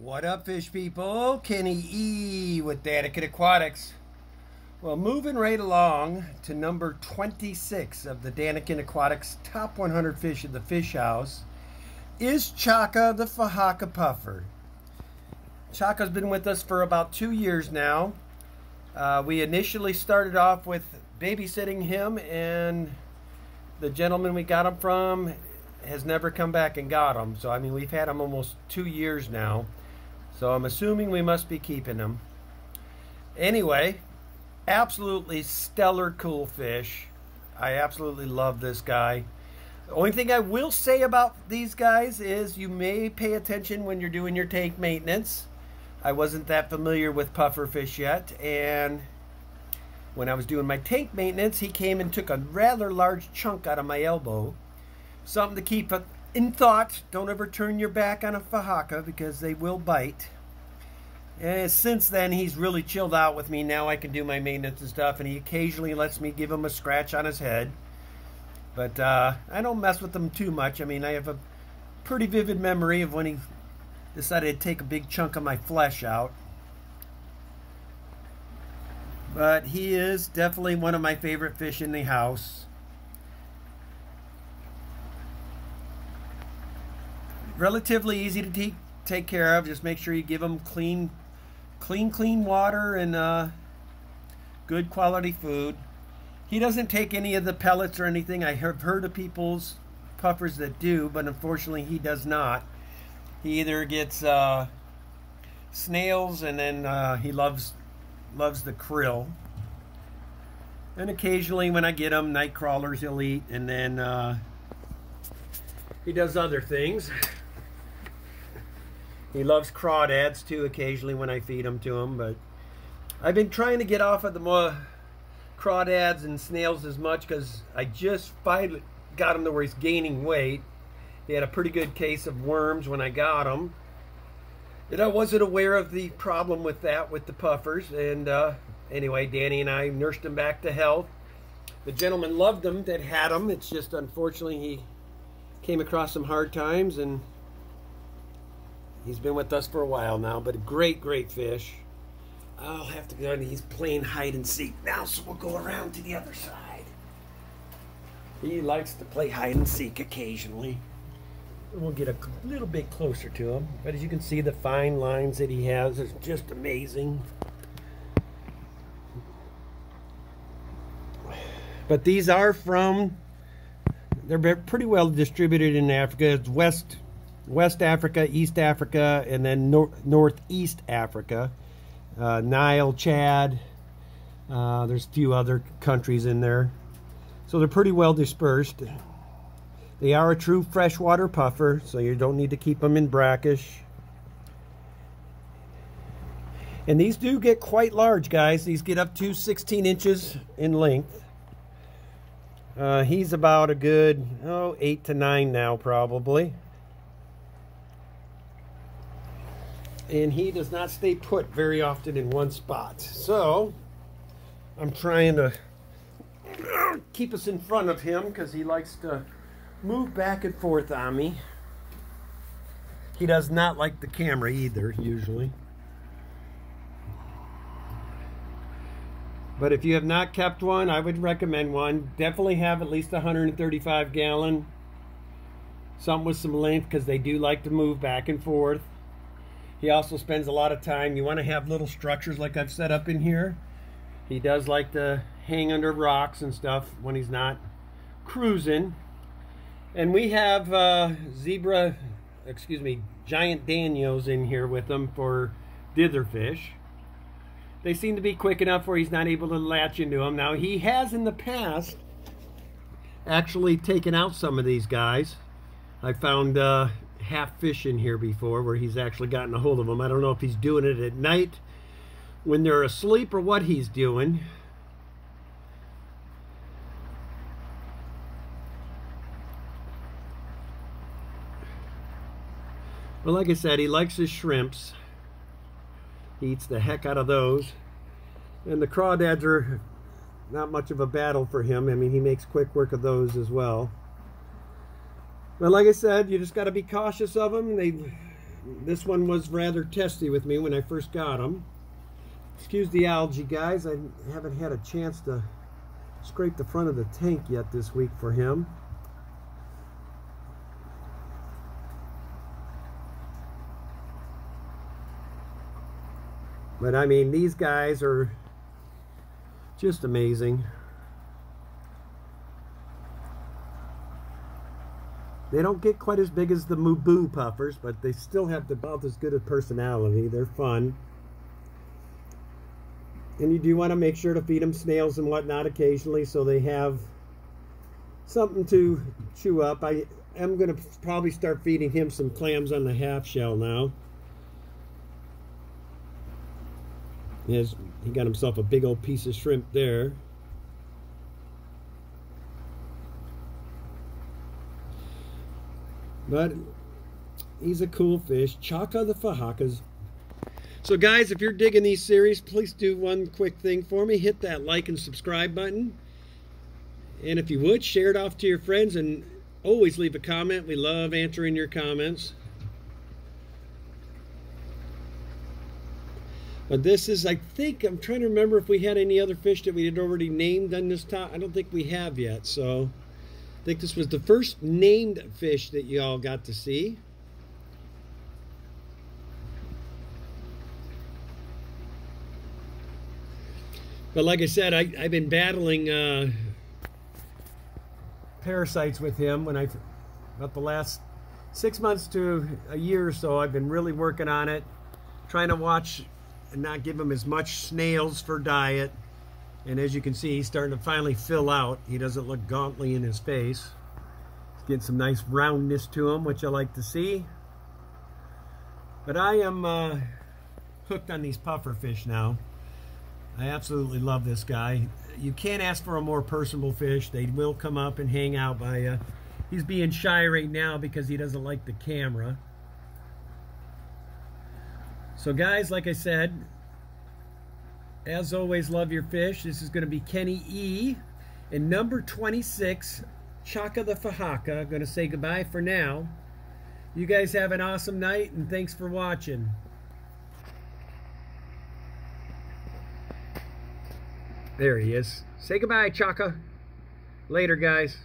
What up, fish people? Kenny E with Daniken Aquatics. Well, moving right along to number 26 of the Daniken Aquatics top 100 fish in the fish house is Chaka the Fahaka Puffer. Chaka's been with us for about two years now. Uh, we initially started off with babysitting him, and the gentleman we got him from has never come back and got him. So, I mean, we've had him almost two years now. So I'm assuming we must be keeping them. Anyway, absolutely stellar cool fish. I absolutely love this guy. The only thing I will say about these guys is you may pay attention when you're doing your tank maintenance. I wasn't that familiar with puffer fish yet, and when I was doing my tank maintenance, he came and took a rather large chunk out of my elbow. Something to keep in thought, don't ever turn your back on a fahaka because they will bite. And since then, he's really chilled out with me. Now I can do my maintenance and stuff, and he occasionally lets me give him a scratch on his head. But uh, I don't mess with him too much. I mean, I have a pretty vivid memory of when he decided to take a big chunk of my flesh out. But he is definitely one of my favorite fish in the house. Relatively easy to take take care of. Just make sure you give them clean, clean, clean water and uh, good quality food. He doesn't take any of the pellets or anything. I have heard of people's puffers that do, but unfortunately he does not. He either gets uh, snails and then uh, he loves loves the krill. And occasionally when I get him, night crawlers he'll eat, and then uh, he does other things. He loves crawdads too occasionally when I feed them to him, but I've been trying to get off of the more crawdads and snails as much because I just finally got him to where he's gaining weight. He had a pretty good case of worms when I got him. And I wasn't aware of the problem with that with the puffers. And uh, anyway, Danny and I nursed him back to health. The gentleman loved him that had him. It's just unfortunately he came across some hard times and He's been with us for a while now, but a great, great fish. I'll have to go and he's playing hide and seek now, so we'll go around to the other side. He likes to play hide and seek occasionally. We'll get a little bit closer to him. But as you can see, the fine lines that he has is just amazing. But these are from, they're pretty well distributed in Africa. It's west West Africa, East Africa, and then nor Northeast Africa. Uh, Nile, Chad. Uh, there's a few other countries in there. So they're pretty well dispersed. They are a true freshwater puffer, so you don't need to keep them in brackish. And these do get quite large, guys. These get up to 16 inches in length. Uh, he's about a good, oh, eight to 9 now, probably. And he does not stay put very often in one spot. So I'm trying to keep us in front of him because he likes to move back and forth on me. He does not like the camera either, usually. But if you have not kept one, I would recommend one. Definitely have at least 135 gallon. Some with some length because they do like to move back and forth. He also spends a lot of time, you want to have little structures like I've set up in here. He does like to hang under rocks and stuff when he's not cruising. And we have uh, zebra, excuse me, giant danios in here with them for ditherfish. They seem to be quick enough where he's not able to latch into them. Now, he has in the past actually taken out some of these guys. I found uh, half fish in here before where he's actually gotten a hold of them. I don't know if he's doing it at night when they're asleep or what he's doing. But like I said, he likes his shrimps. He eats the heck out of those. And the crawdads are not much of a battle for him. I mean, he makes quick work of those as well. But like I said, you just got to be cautious of them. They this one was rather testy with me when I first got him. Excuse the algae, guys. I haven't had a chance to scrape the front of the tank yet this week for him. But I mean, these guys are just amazing. They don't get quite as big as the Mbu puffers, but they still have about as good a personality. They're fun. And you do want to make sure to feed them snails and whatnot occasionally so they have something to chew up. I am going to probably start feeding him some clams on the half shell now. He, has, he got himself a big old piece of shrimp there. But he's a cool fish. Chaka the Fahakas. So guys, if you're digging these series, please do one quick thing for me. Hit that like and subscribe button. And if you would, share it off to your friends and always leave a comment. We love answering your comments. But this is, I think, I'm trying to remember if we had any other fish that we had already named on this top. I don't think we have yet, so I think this was the first named fish that you all got to see. But like I said, I, have been battling uh, parasites with him when I, about the last six months to a year or so, I've been really working on it, trying to watch and not give him as much snails for diet. And as you can see, he's starting to finally fill out. He doesn't look gauntly in his face. He's getting some nice roundness to him, which I like to see. But I am uh, hooked on these puffer fish now. I absolutely love this guy. You can't ask for a more personable fish. They will come up and hang out by you. He's being shy right now because he doesn't like the camera. So guys, like I said, as always, love your fish. This is going to be Kenny E. And number 26, Chaka the Fahaka. Going to say goodbye for now. You guys have an awesome night, and thanks for watching. There he is. Say goodbye, Chaka. Later, guys.